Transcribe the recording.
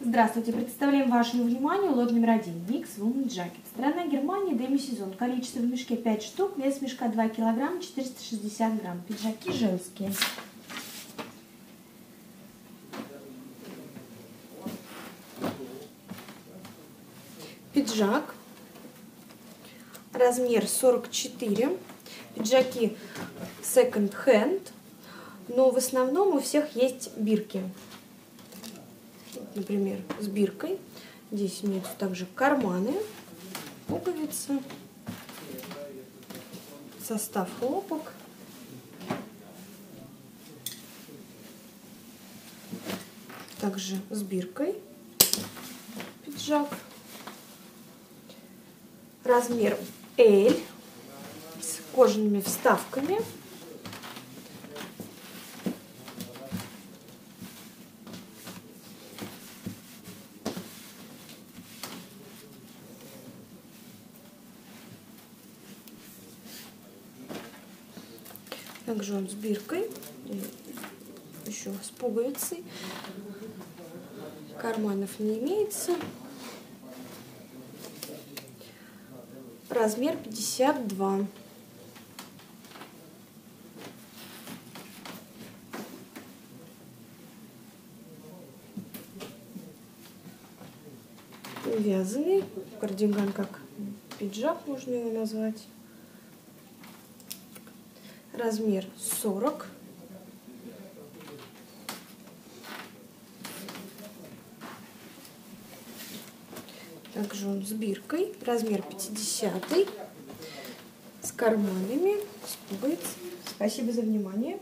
Здравствуйте, представляем вашему вниманию лот номер один Mix Woman Jacket. Страна Германия, деми-сезон. Количество в мешке 5 штук, вес мешка 2 килограмма 460 грамм. Пиджаки женские. Пиджак. Размер 44. Пиджаки second hand. Но в основном у всех есть бирки например, с биркой. Здесь имеются также карманы, пуговицы, состав хлопок. Также с биркой пиджак. Размер L с кожаными вставками. Также он с биркой, еще с пуговицей. Карманов не имеется. Размер 52. Вязаный кардиган, как пиджак можно его назвать размер 40. Также он с биркой, размер 50 с карманами, с пуговицей. Спасибо за внимание.